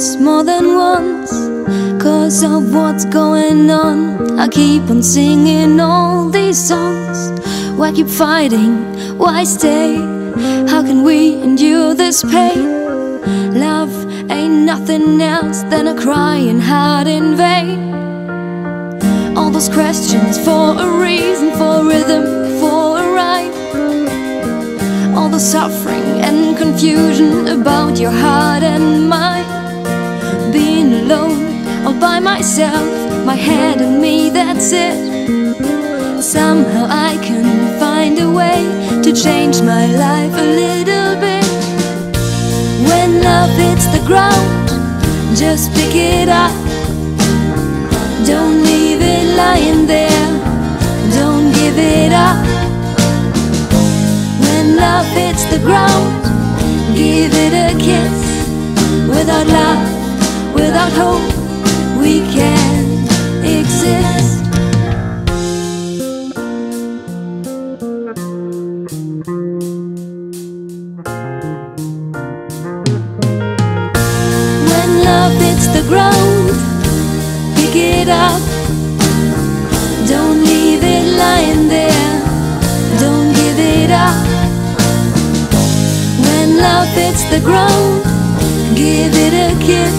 times, more than once. Cause of what's going on, I keep on singing all these songs. Why keep fighting? Why stay? How can we endure this pain? Love ain't nothing else than a crying heart in vain. All those questions for a reason, for rhythm, for a rhyme. All the suffering and confusion about your heart and mind. By myself, my head and me, that's it. Somehow I can find a way to change my life a little bit. When love hits the ground, just pick it up. Don't leave it lying there, don't give it up. When love hits the ground, give it a kiss. We can't exist. When love hits the ground, pick it up. Don't leave it lying there. Don't give it up. When love hits the ground, give it a kiss.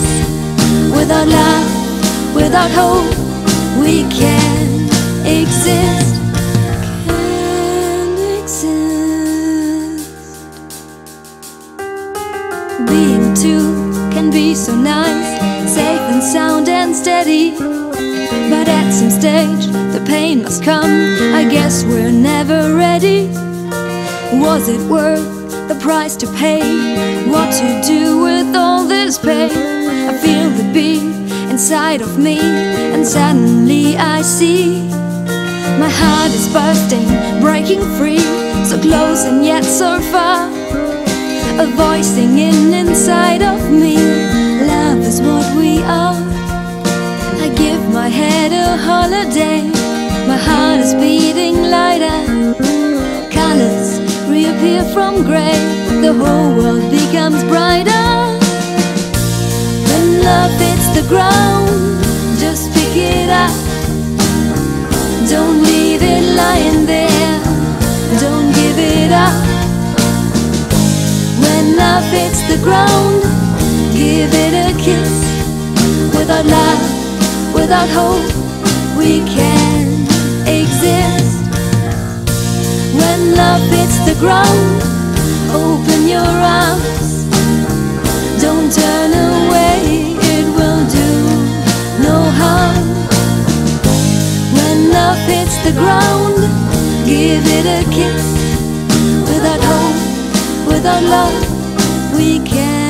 Without love, without hope, we can't exist. Exist. Being two can be so nice, safe and sound and steady. But at some stage, the pain must come. I guess we're never ready. Was it worth the price to pay? What to do with all inside of me, and suddenly I see my heart is bursting, breaking free, so close and yet so far. A voice singing inside of me. Love is what we are. I give my head a holiday. My heart is beating lighter. Colors reappear from gray. The whole world becomes brighter. When love hits the ground, just pick it up. Don't leave it lying there. Don't give it up. When love hits the ground, give it a kiss. Without love, without hope, we can't exist. When love hits the ground, open your arms. The give it a kiss. Without hope, without love, we can't.